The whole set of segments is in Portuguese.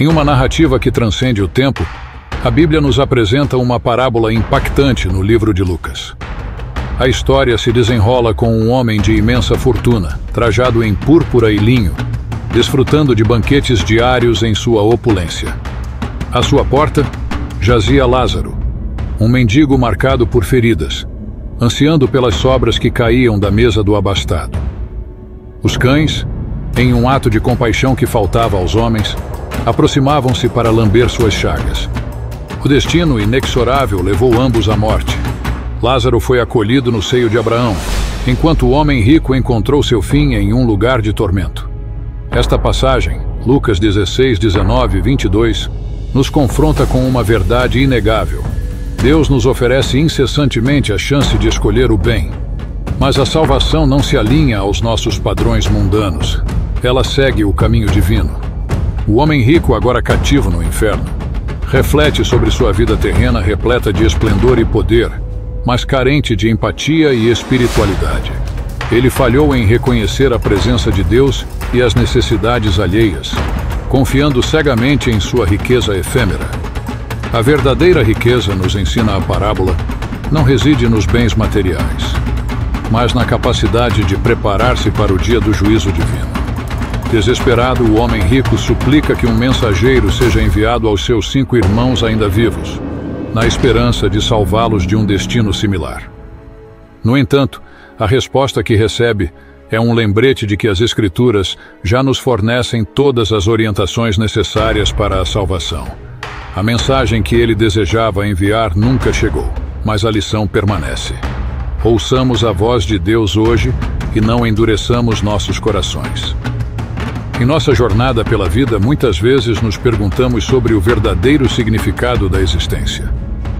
Em uma narrativa que transcende o tempo, a Bíblia nos apresenta uma parábola impactante no livro de Lucas. A história se desenrola com um homem de imensa fortuna, trajado em púrpura e linho, desfrutando de banquetes diários em sua opulência. À sua porta jazia Lázaro, um mendigo marcado por feridas, ansiando pelas sobras que caíam da mesa do abastado. Os cães, em um ato de compaixão que faltava aos homens, aproximavam-se para lamber suas chagas. O destino inexorável levou ambos à morte. Lázaro foi acolhido no seio de Abraão, enquanto o homem rico encontrou seu fim em um lugar de tormento. Esta passagem, Lucas 16, 19 e 22, nos confronta com uma verdade inegável. Deus nos oferece incessantemente a chance de escolher o bem. Mas a salvação não se alinha aos nossos padrões mundanos. Ela segue o caminho divino. O homem rico, agora cativo no inferno, reflete sobre sua vida terrena repleta de esplendor e poder, mas carente de empatia e espiritualidade. Ele falhou em reconhecer a presença de Deus e as necessidades alheias, confiando cegamente em sua riqueza efêmera. A verdadeira riqueza, nos ensina a parábola, não reside nos bens materiais, mas na capacidade de preparar-se para o dia do juízo divino. Desesperado, o homem rico suplica que um mensageiro seja enviado aos seus cinco irmãos ainda vivos, na esperança de salvá-los de um destino similar. No entanto, a resposta que recebe é um lembrete de que as Escrituras já nos fornecem todas as orientações necessárias para a salvação. A mensagem que ele desejava enviar nunca chegou, mas a lição permanece. Ouçamos a voz de Deus hoje e não endureçamos nossos corações. Em nossa jornada pela vida, muitas vezes nos perguntamos sobre o verdadeiro significado da existência.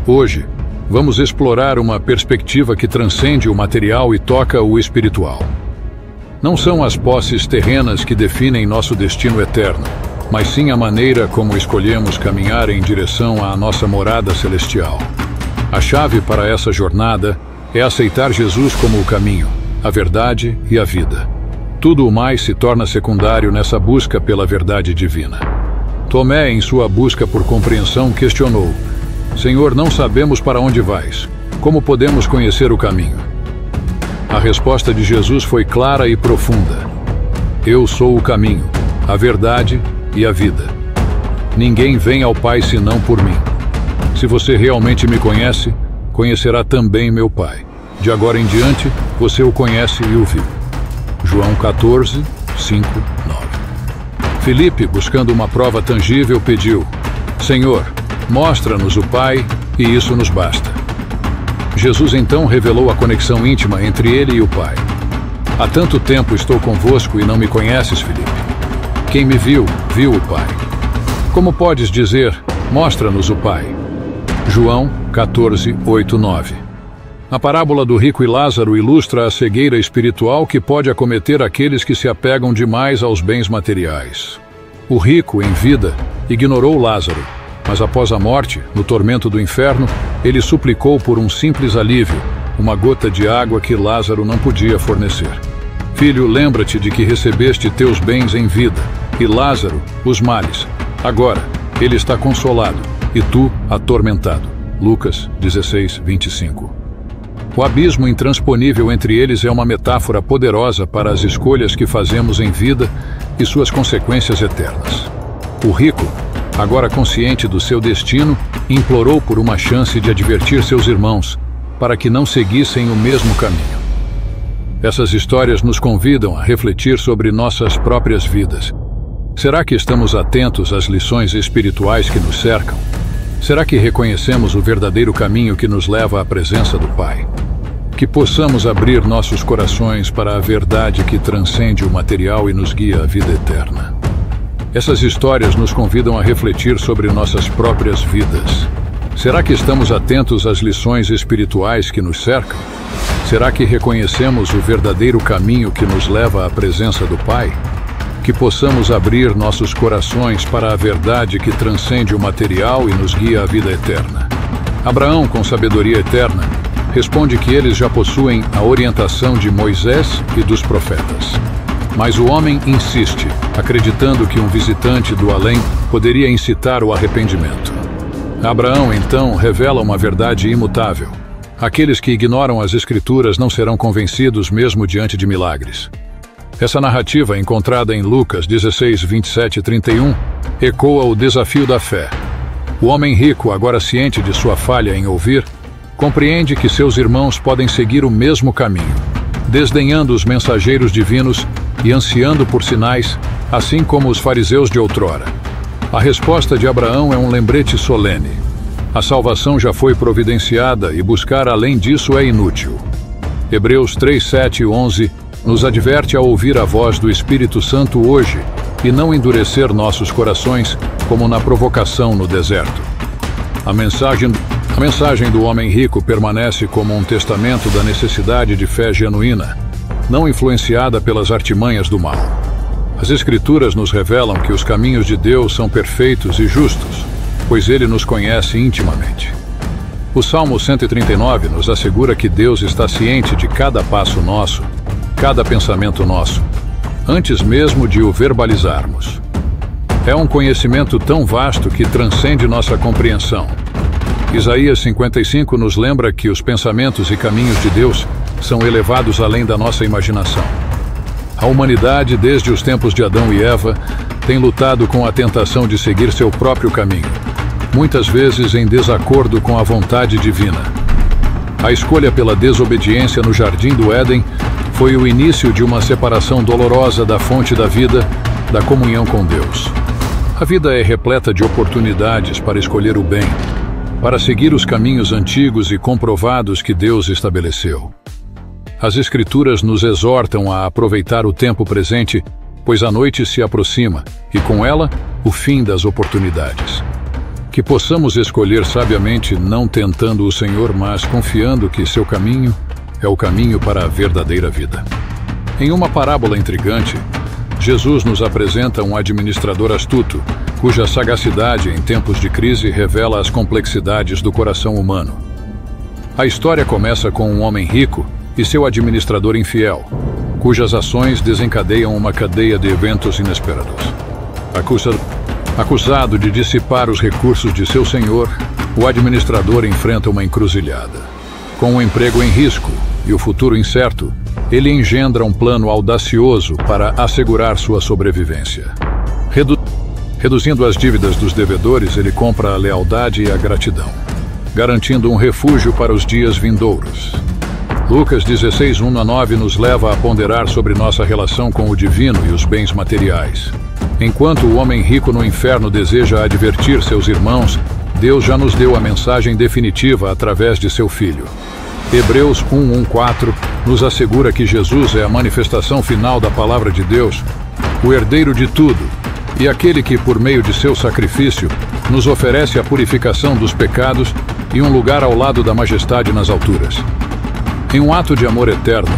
Hoje, vamos explorar uma perspectiva que transcende o material e toca o espiritual. Não são as posses terrenas que definem nosso destino eterno, mas sim a maneira como escolhemos caminhar em direção à nossa morada celestial. A chave para essa jornada é aceitar Jesus como o caminho, a verdade e a vida. Tudo o mais se torna secundário nessa busca pela verdade divina. Tomé, em sua busca por compreensão, questionou: Senhor, não sabemos para onde vais. Como podemos conhecer o caminho? A resposta de Jesus foi clara e profunda: Eu sou o caminho, a verdade e a vida. Ninguém vem ao Pai senão por mim. Se você realmente me conhece, conhecerá também meu Pai. De agora em diante, você o conhece e o viu. João 14, 5, 9. Felipe, buscando uma prova tangível, pediu: Senhor, mostra-nos o Pai, e isso nos basta. Jesus então revelou a conexão íntima entre ele e o Pai. Há tanto tempo estou convosco e não me conheces, Felipe. Quem me viu, viu o Pai. Como podes dizer, mostra-nos o Pai? João 14, 8, 9. A parábola do rico e Lázaro ilustra a cegueira espiritual que pode acometer aqueles que se apegam demais aos bens materiais. O rico, em vida, ignorou Lázaro, mas após a morte, no tormento do inferno, ele suplicou por um simples alívio, uma gota de água que Lázaro não podia fornecer. Filho, lembra-te de que recebeste teus bens em vida, e Lázaro, os males. Agora, ele está consolado, e tu, atormentado. Lucas 16, 25. O abismo intransponível entre eles é uma metáfora poderosa para as escolhas que fazemos em vida e suas consequências eternas. O rico, agora consciente do seu destino, implorou por uma chance de advertir seus irmãos para que não seguissem o mesmo caminho. Essas histórias nos convidam a refletir sobre nossas próprias vidas. Será que estamos atentos às lições espirituais que nos cercam? Será que reconhecemos o verdadeiro caminho que nos leva à presença do Pai? Que possamos abrir nossos corações para a verdade que transcende o material e nos guia à vida eterna. Essas histórias nos convidam a refletir sobre nossas próprias vidas. Será que estamos atentos às lições espirituais que nos cercam? Será que reconhecemos o verdadeiro caminho que nos leva à presença do Pai? Que possamos abrir nossos corações para a verdade que transcende o material e nos guia à vida eterna. Abraão, com sabedoria eterna, responde que eles já possuem a orientação de Moisés e dos profetas. Mas o homem insiste: acreditando que um visitante do além poderia incitar o arrependimento. Abraão, então, revela uma verdade imutável. Aqueles que ignoram as Escrituras não serão convencidos mesmo diante de milagres. Essa narrativa, encontrada em Lucas 16, 27 e 31, ecoa o desafio da fé. O homem rico, agora ciente de sua falha em ouvir, compreende que seus irmãos podem seguir o mesmo caminho, desdenhando os mensageiros divinos e ansiando por sinais, assim como os fariseus de outrora. A resposta de Abraão é um lembrete solene. A salvação já foi providenciada e buscar além disso é inútil. Hebreus 3, 7 e 11 nos adverte a ouvir a voz do Espírito Santo hoje e não endurecer nossos corações como na provocação no deserto. A mensagem a mensagem do homem rico permanece como um testamento da necessidade de fé genuína, não influenciada pelas artimanhas do mal. As Escrituras nos revelam que os caminhos de Deus são perfeitos e justos, pois ele nos conhece intimamente. O Salmo 139 nos assegura que Deus está ciente de cada passo nosso, cada pensamento nosso, antes mesmo de o verbalizarmos. É um conhecimento tão vasto que transcende nossa compreensão Isaías 55 nos lembra que os pensamentos e caminhos de Deus são elevados além da nossa imaginação. A humanidade, desde os tempos de Adão e Eva, tem lutado com a tentação de seguir seu próprio caminho, muitas vezes em desacordo com a vontade divina. A escolha pela desobediência no jardim do Éden foi o início de uma separação dolorosa da fonte da vida, da comunhão com Deus. A vida é repleta de oportunidades para escolher o bem, para seguir os caminhos antigos e comprovados que Deus estabeleceu. As Escrituras nos exortam a aproveitar o tempo presente, pois a noite se aproxima e, com ela, o fim das oportunidades. Que possamos escolher sabiamente, não tentando o Senhor, mas confiando que seu caminho é o caminho para a verdadeira vida. Em uma parábola intrigante, Jesus nos apresenta um administrador astuto cuja sagacidade em tempos de crise revela as complexidades do coração humano. A história começa com um homem rico e seu administrador infiel, cujas ações desencadeiam uma cadeia de eventos inesperados. Acusado de dissipar os recursos de seu senhor, o administrador enfrenta uma encruzilhada. Com o emprego em risco e o futuro incerto, ele engendra um plano audacioso para assegurar sua sobrevivência. Redu Reduzindo as dívidas dos devedores, ele compra a lealdade e a gratidão, garantindo um refúgio para os dias vindouros. Lucas 16, 1 a 9 nos leva a ponderar sobre nossa relação com o divino e os bens materiais. Enquanto o homem rico no inferno deseja advertir seus irmãos, Deus já nos deu a mensagem definitiva através de seu Filho. Hebreus 1:14 nos assegura que Jesus é a manifestação final da palavra de Deus, o herdeiro de tudo, e aquele que, por meio de seu sacrifício, nos oferece a purificação dos pecados e um lugar ao lado da majestade nas alturas. Em um ato de amor eterno,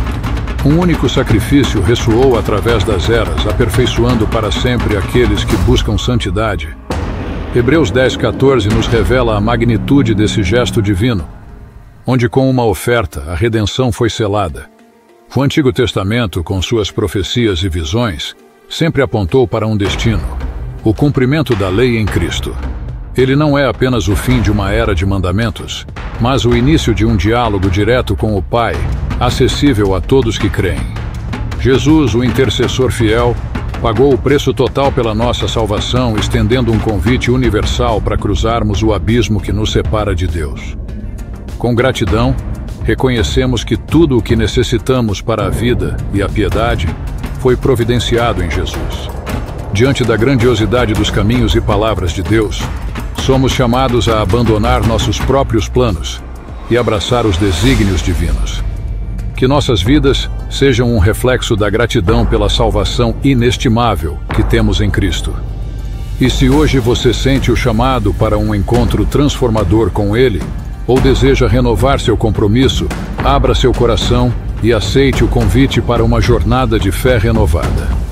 um único sacrifício ressoou através das eras, aperfeiçoando para sempre aqueles que buscam santidade. Hebreus 10,14 nos revela a magnitude desse gesto divino, onde com uma oferta a redenção foi selada. O Antigo Testamento, com suas profecias e visões, sempre apontou para um destino: o cumprimento da lei em Cristo. Ele não é apenas o fim de uma era de mandamentos, mas o início de um diálogo direto com o Pai, acessível a todos que creem. Jesus, o intercessor fiel, pagou o preço total pela nossa salvação, estendendo um convite universal para cruzarmos o abismo que nos separa de Deus. Com gratidão, reconhecemos que tudo o que necessitamos para a vida e a piedade foi providenciado em Jesus. Diante da grandiosidade dos caminhos e palavras de Deus, somos chamados a abandonar nossos próprios planos e abraçar os desígnios divinos. Que nossas vidas sejam um reflexo da gratidão pela salvação inestimável que temos em Cristo. E se hoje você sente o chamado para um encontro transformador com Ele, ou deseja renovar seu compromisso, abra seu coração e aceite o convite para uma jornada de fé renovada.